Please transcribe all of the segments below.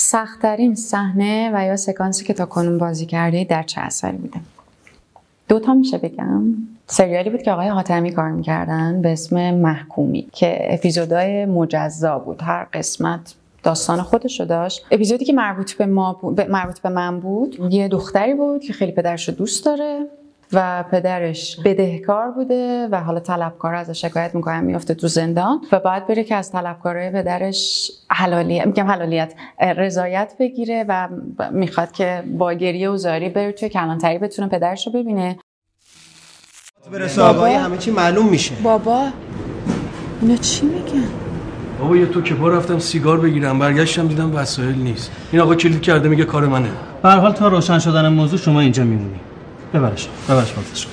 سختترین صحنه و یا سکانسی که تا کنون بازی کردی در چه اثری بوده؟ دو تا میشه بگم. سریالی بود که آقای حاتمی کار می‌کردن به اسم محکومی که اپیزودهای مجزا بود. هر قسمت داستان خودش رو داشت. اپیزودی که مربوط به ما بود، مربوط به من بود یه دختری بود که خیلی پدرش رو دوست داره. و پدرش بدهکار بوده و حالا طلبکار ازش شکایت می‌کنه میفته تو زندان و بعد بره که از طلبکارای پدرش حلالیت میگم حلالیت رضایت بگیره و می‌خواد که با گریه و زاری بره توی کلانتری بتونه پدرش رو ببینه برسه آقای همه چی معلوم میشه. بابا اینا چی میگن؟ بابا یه تو که پا رفتم سیگار بگیرم برگشتم دیدم وسایل نیست. این آقا کلید کرده میگه کار منه. به هر حال تا روشن شدن موضوع شما اینجا میمونی. ببرش. ببرش بازش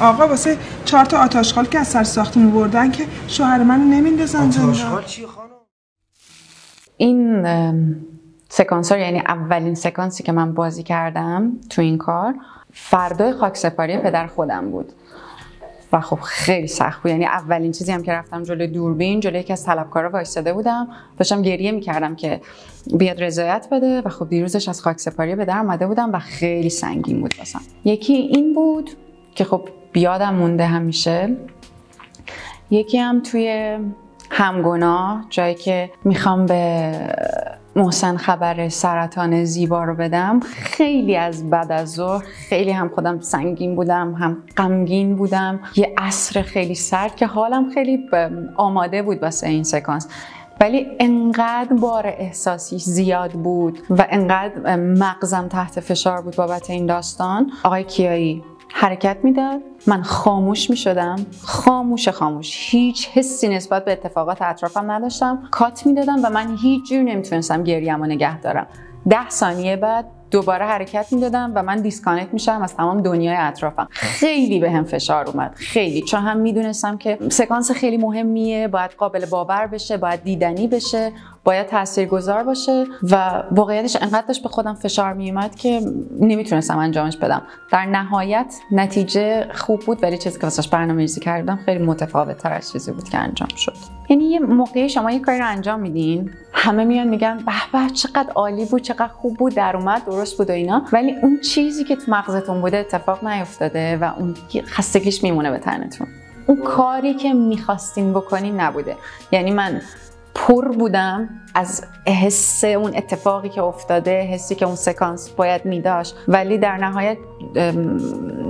آقا واسه چهار تا آتاشخال که از سر ساختمون بردن که شوهر منو نمیندازن زندان. آتاشخال چی خانم؟ این ام، سکانس ها یعنی اولین سکانسی که من بازی کردم تو این کار فردای خاکسپاری پدر خودم بود. و خب خیلی سخت بود. یعنی اولین چیزی هم که رفتم جلوی دوربین جلوی یکی از طلبکارا وایساده بودم. داشتم گریه می‌کردم که بیاد رضایت بده و خب دیروزش از خاکسپاری به در اومده بودم و خیلی سنگین بود واسم. یکی این بود که خب بیادم مونده همیشه. یکی هم توی همگناه جایی که می‌خوام به محسن خبر سرطان زیبا رو بدم. خیلی از بعد از ظهر خیلی هم خودم سنگین بودم هم غمگین بودم. یه عصر خیلی سرد که حالم خیلی آماده بود واسه این سکانس. ولی انقدر بار احساسی زیاد بود و انقدر مغزم تحت فشار بود بابت این داستان. آقای کیایی حرکت می‌داد. من خاموش می‌شدم. خاموش خاموش. هیچ حسی نسبت به اتفاقات اطرافم نداشتم. کات می‌دادم و من هیچ جوری نمی‌تونستم گریه‌م و نگه دارم. ده ثانیه بعد دوباره حرکت می‌دادم و من disconnect میشم از تمام دنیای اطرافم. خیلی بهم فشار اومد. خیلی. چون هم می‌دونستم که سکانس خیلی مهمیه. باید قابل باور بشه باید دیدنی بشه. باید تاثیرگذار باشه و واقعیتش انقدر داشت به خودم فشار میومد که نمی‌تونستم انجامش بدم. در نهایت نتیجه خوب بود ولی چیزی که واسش برنامه‌ریزی کردم خیلی متفاوت تر از چیزی بود که انجام شد. یعنی یه موقعی شما یه کاری رو انجام میدین همه میان میگن به به چقدر عالی بود چقدر خوب بود در اومد درست بود و اینا. ولی اون چیزی که تو مغزتون بوده اتفاق نیفتاده و اون خستگیش میمونه به تنتون. اون کاری که می‌خواستین بکنین نبوده. یعنی من پر بودم از حس اون اتفاقی که افتاده حسی که اون سکانس باید میداشت. ولی در نهایت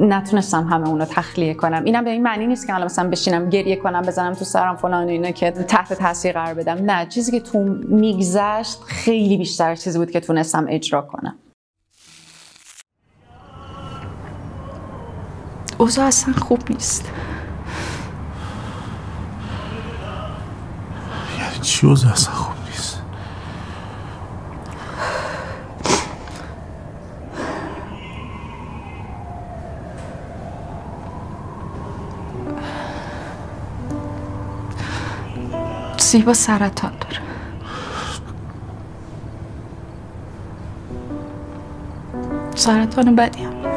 نتونستم همه اون رو تخلیه کنم. اینم به این معنی نیست که حالا مثلا بشینم گریه کنم بزنم تو سرم فلان و اینا که تحت تاثیر قرار بدم. نه چیزی که تو میگذشت خیلی بیشتر چیزی بود که تونستم اجرا کنم. اوضاع اصلا خوب نیست. چی اوضاع اصلا خوب نیست. زیبا سرطان داره. سرطان بدی هم.